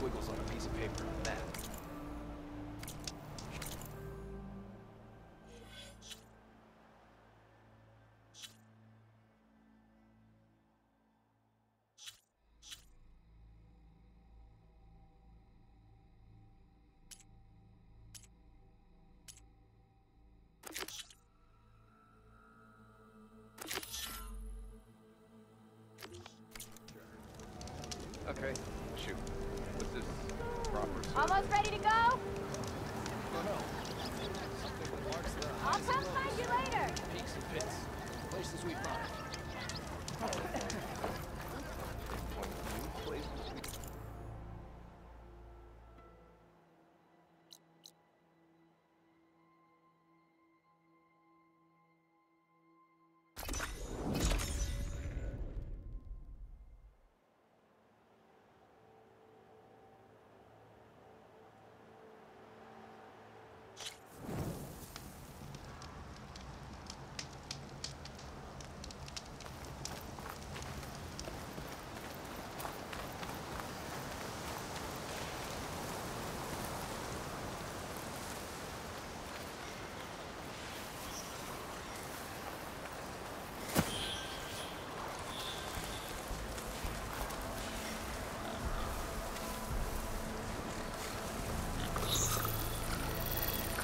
squiggles on a piece of paper on that. Places we find.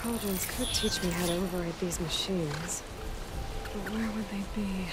Cauldrons could teach me how to override these machines. But where would they be?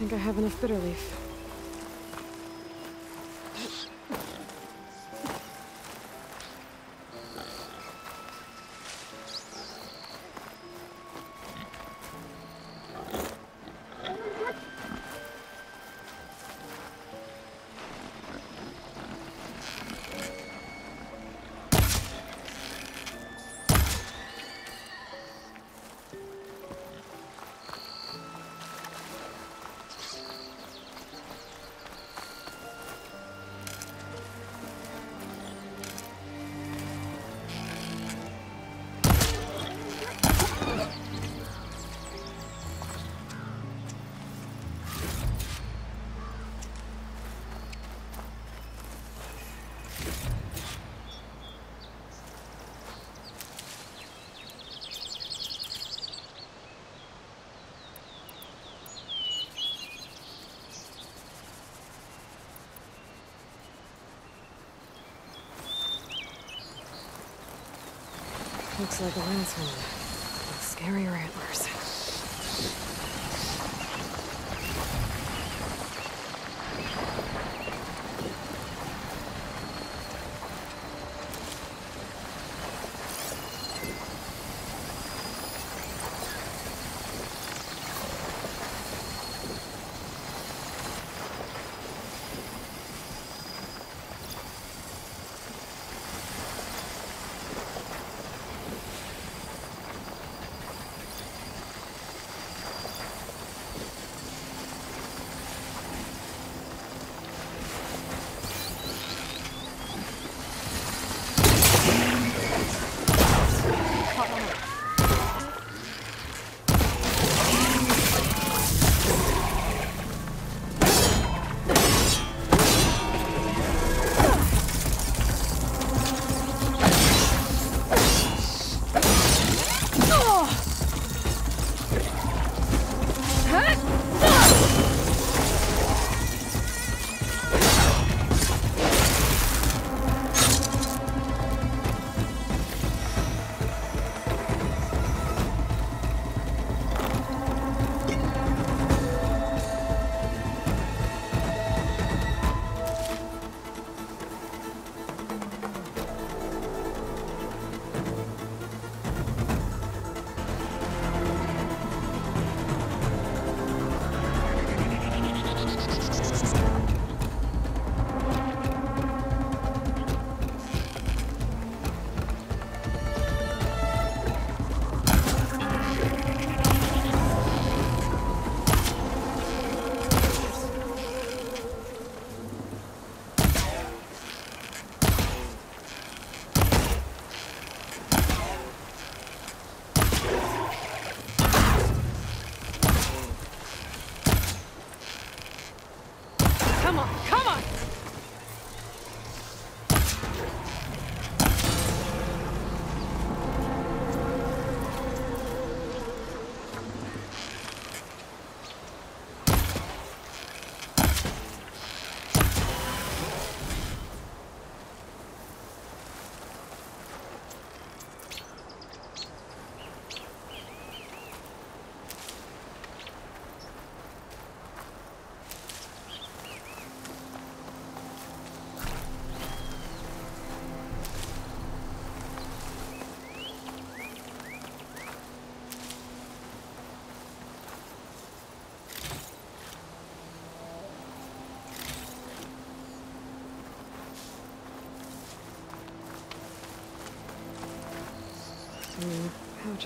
Think I have enough bitter leaf. Looks like a. With scarier antlers.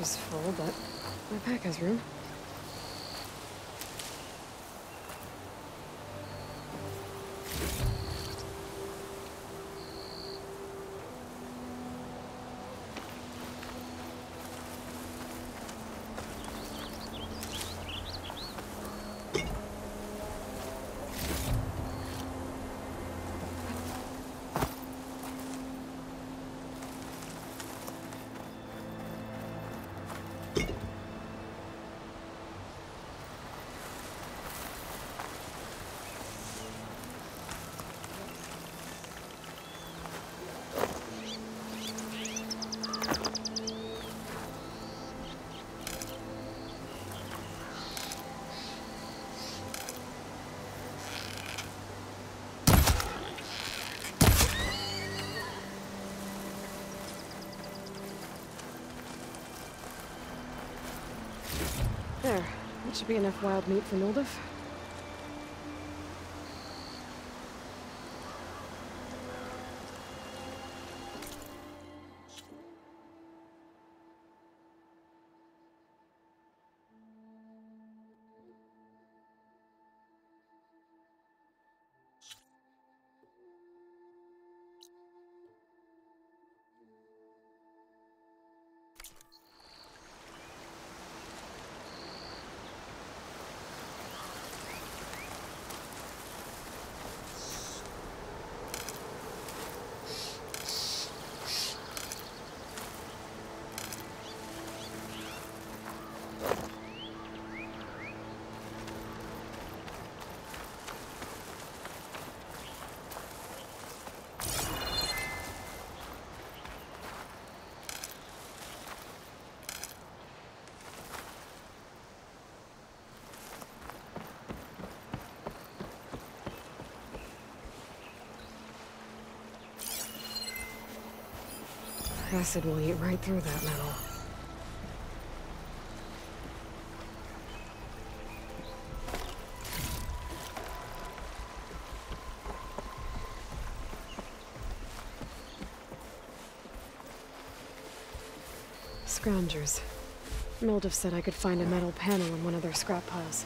Is full, but my pack has room. There. That should be enough wild meat for Noldov. Acid will eat right through that metal. Scroungers. Noldov said I could find a metal panel in one of their scrap piles.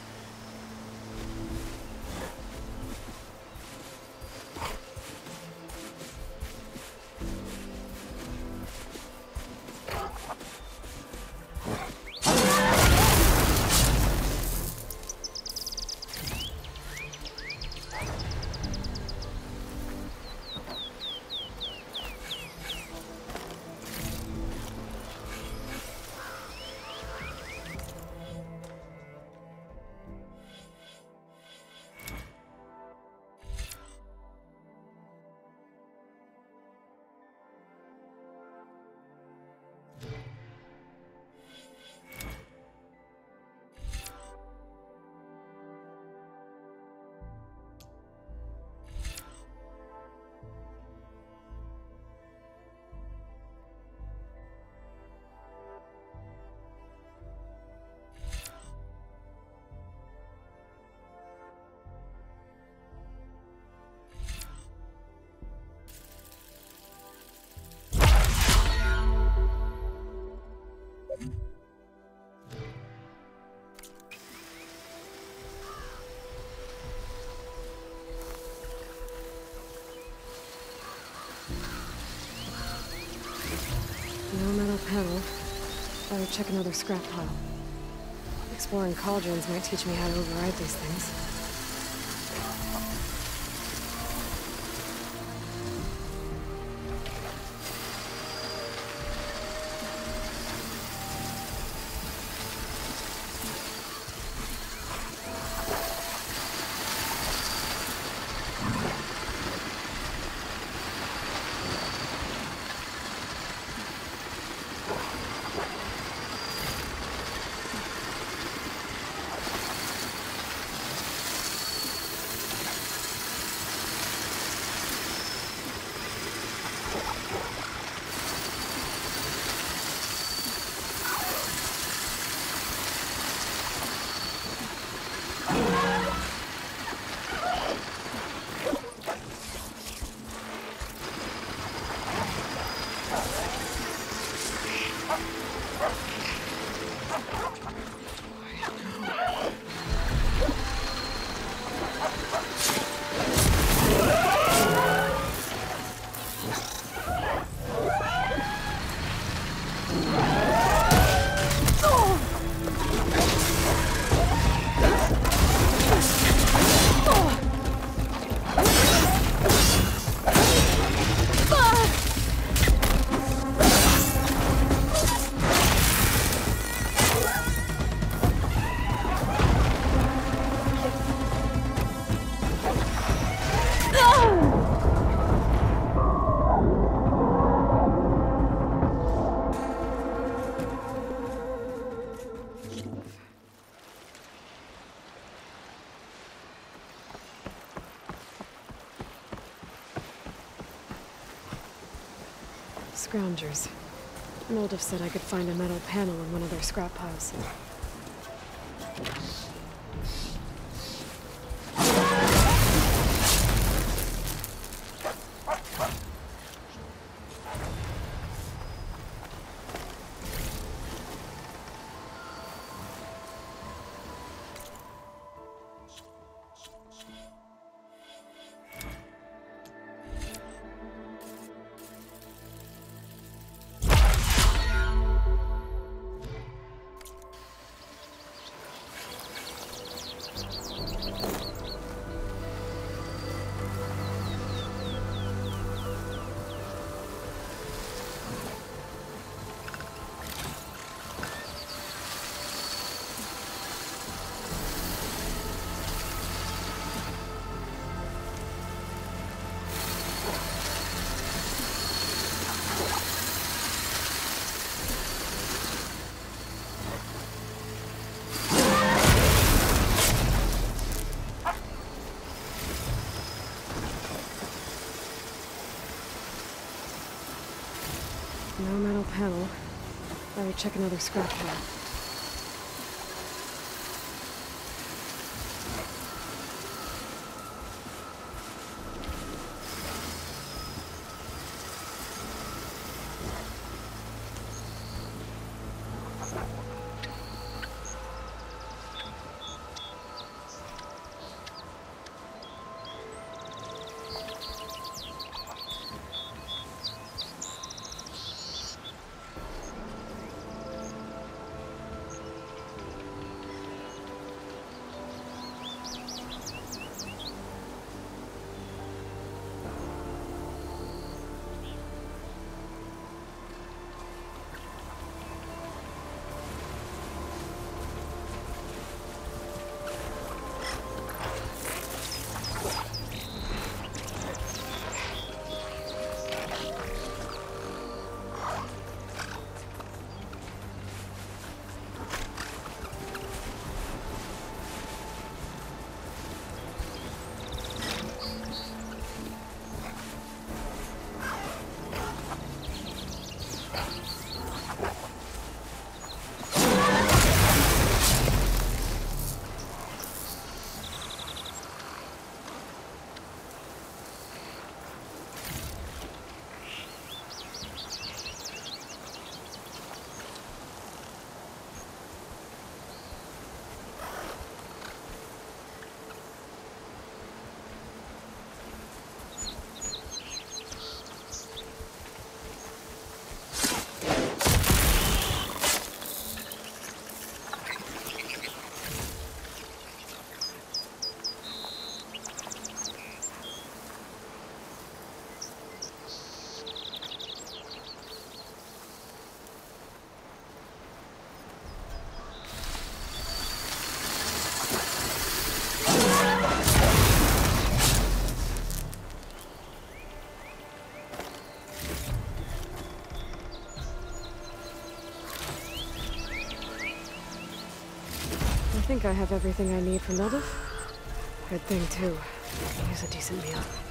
Better check another scrap pile. Exploring cauldrons might teach me how to override these things. Scroungers. Noldov said I could find a metal panel in one of their scrap piles. Check another scrap pile. Think I have everything I need for Milduf. Good thing, too. Here's a decent meal.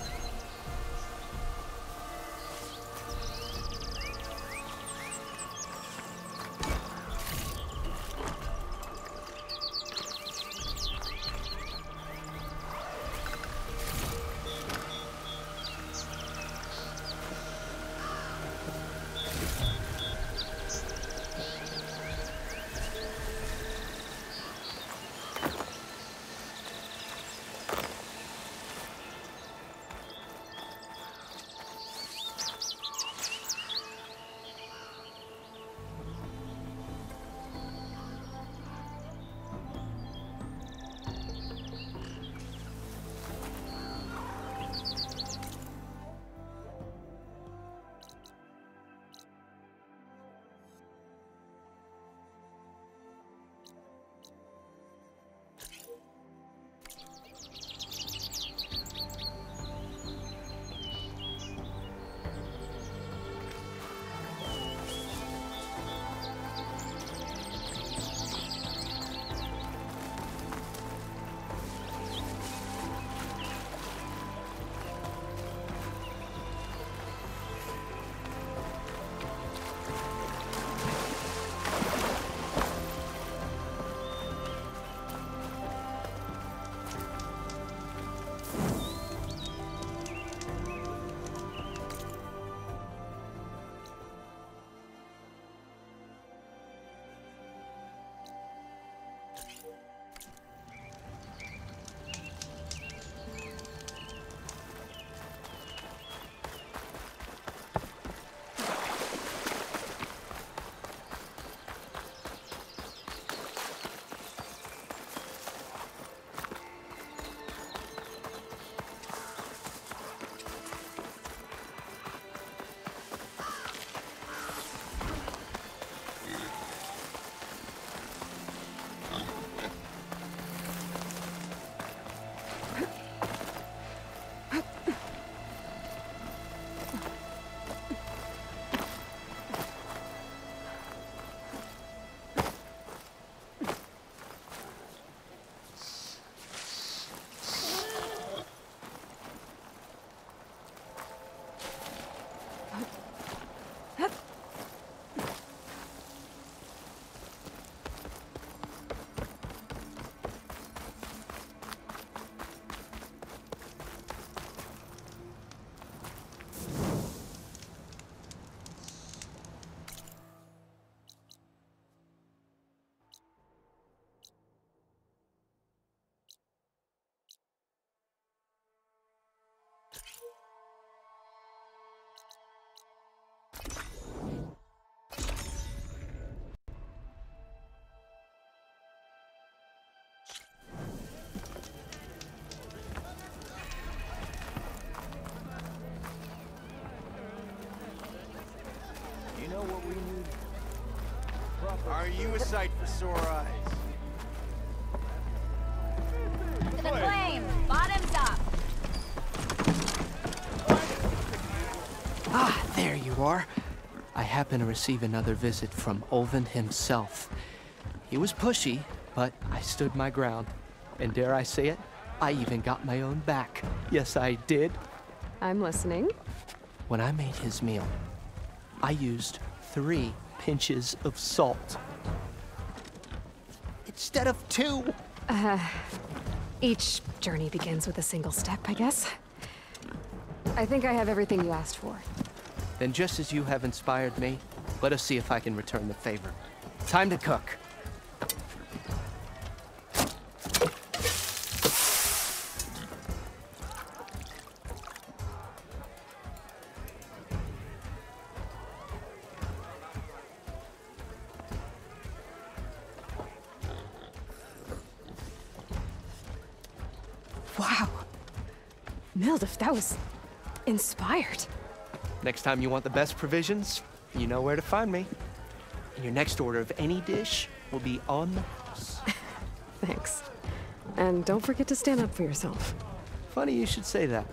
Are a sight for sore eyes? To the flame! Bottoms up! Ah, there you are. I happen to receive another visit from Ulvund himself. He was pushy, but I stood my ground. And dare I say it, I even got my own back. Yes, I did. I'm listening. When I made his meal, I used three pinches of salt. Instead of two. Uh, each journey begins with a single step, I guess. I think I have everything you asked for. Then just as you have inspired me, let us see if I can return the favor. Time to cook. That was inspired. Next time you want the best provisions, you know where to find me. And your next order of any dish will be on the house. Thanks. And don't forget to stand up for yourself. Funny you should say that.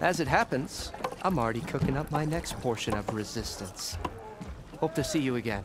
As it happens, I'm already cooking up my next portion of resistance. Hope to see you again.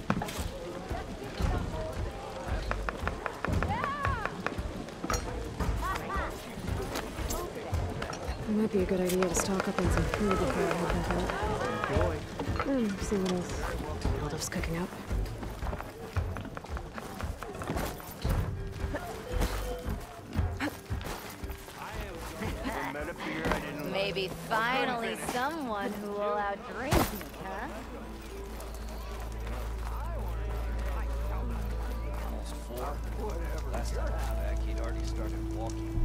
It might be a good idea to stock up on some food before I head back out. Hmm, Enjoy. And see what else Milduf's cooking up. Maybe finally someone who will outdrink me, huh? Almost four. Last time I was back, he'd already started walking.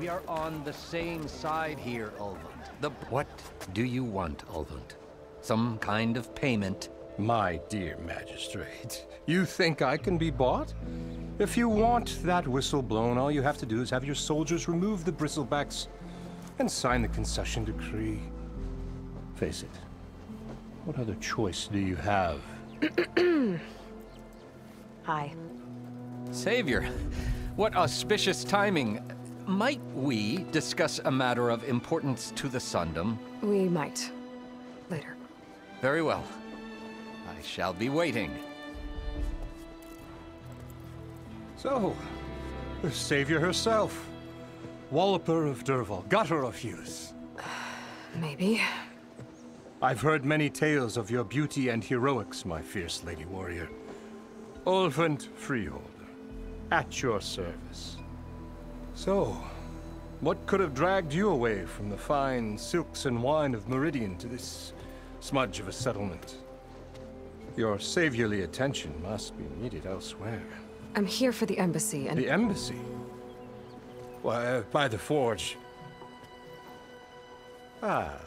We are on the same side here, Ulvund. The what do you want, Ulvund? Some kind of payment? My dear magistrate, you think I can be bought? If you want that whistle blown, all you have to do is have your soldiers remove the bristlebacks and sign the concession decree. Face it, what other choice do you have? Hi. Savior, what auspicious timing. Might we discuss a matter of importance to the Sundom? We might. Later. Very well. I shall be waiting. So, the savior herself, Walloper of Dervahl, gutter of youth. Maybe. I've heard many tales of your beauty and heroics, my fierce lady warrior. Ulvund Freeholder, at your service. So, what could have dragged you away from the fine silks and wine of Meridian to this smudge of a settlement? Your saviorly attention must be needed elsewhere. I'm here for the embassy, and The embassy? Why, uh, by the forge. Ah.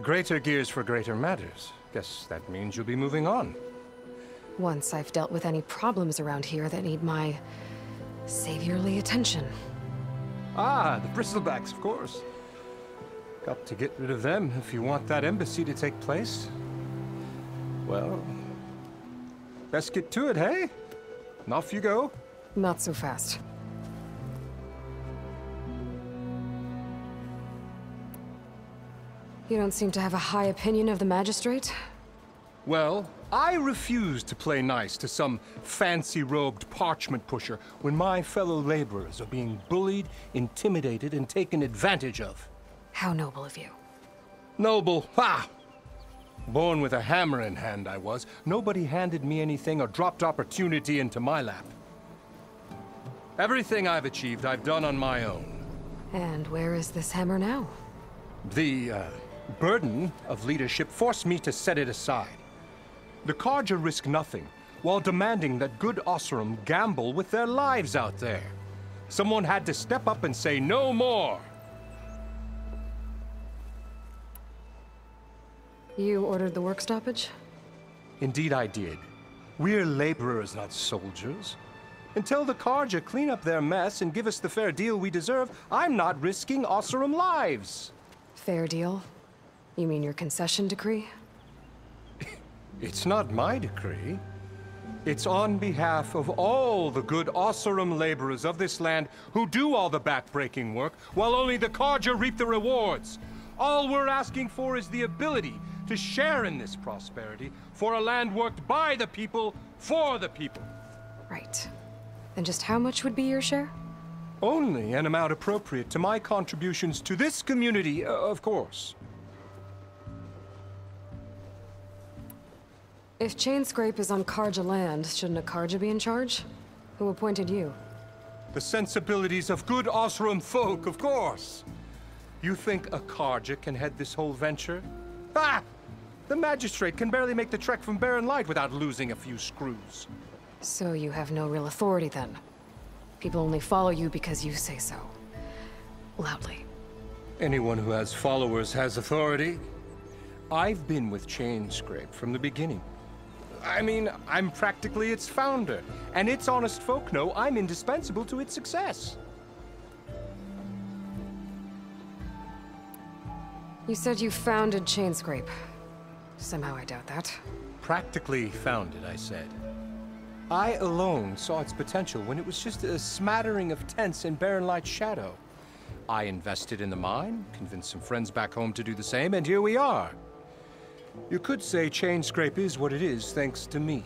Greater gears for greater matters. Guess that means you'll be moving on. Once I've dealt with any problems around here that need my saviorly attention. Ah, the bristlebacks, of course. Got to get rid of them if you want that embassy to take place. Well, best get to it, hey? And off you go. Not so fast. You don't seem to have a high opinion of the Magistrate? Well, I refuse to play nice to some fancy-robed parchment pusher when my fellow laborers are being bullied, intimidated, and taken advantage of. How noble of you. Noble, ha! Born with a hammer in hand, I was. Nobody handed me anything or dropped opportunity into my lap. Everything I've achieved, I've done on my own. And where is this hammer now? The uh, burden of leadership forced me to set it aside. The Carja risk nothing, while demanding that good Oseram gamble with their lives out there. Someone had to step up and say no more. You ordered the work stoppage? Indeed I did. We're laborers, not soldiers. Until the Carja clean up their mess and give us the fair deal we deserve, I'm not risking Oseram lives. Fair deal? You mean your concession decree? It's not my decree. It's on behalf of all the good Oseram laborers of this land who do all the backbreaking work, while only the Carja reap the rewards. All we're asking for is the ability to share in this prosperity for a land worked by the people, for the people. Right. Then just how much would be your share? Only an amount appropriate to my contributions to this community, uh, of course. If Chainscrape is on Carja land, shouldn't a Carja be in charge? Who appointed you? The sensibilities of good Oseram folk, of course. You think a Carja can head this whole venture? Ah! The magistrate can barely make the trek from Barren Light without losing a few screws. So you have no real authority then? People only follow you because you say so. Loudly. Anyone who has followers has authority. I've been with Chainscrape from the beginning. I mean, I'm practically its founder, and its honest folk know I'm indispensable to its success. You said you founded Chainscrape. Somehow I doubt that. Practically founded, I said. I alone saw its potential when it was just a smattering of tents in Barren light shadow. I invested in the mine, convinced some friends back home to do the same, and here we are. You could say Chainscrape is what it is thanks to me.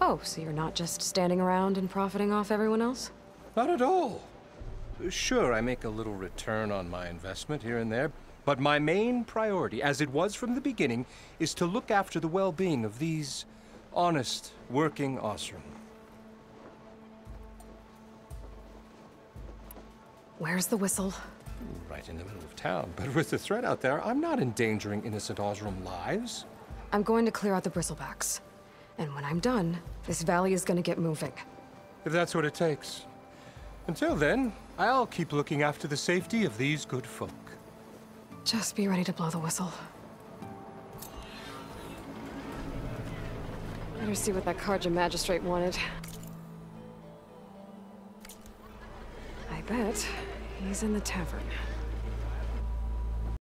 Oh, so you're not just standing around and profiting off everyone else? Not at all. Sure, I make a little return on my investment here and there, but my main priority, as it was from the beginning, is to look after the well-being of these honest, working Oseram. Where's the whistle? Right in the middle of town, but with the threat out there, I'm not endangering innocent Oseram lives. I'm going to clear out the bristlebacks. And when I'm done, this valley is gonna get moving. If that's what it takes. Until then, I'll keep looking after the safety of these good folk. Just be ready to blow the whistle. Better see what that Carja magistrate wanted. I bet he's in the tavern.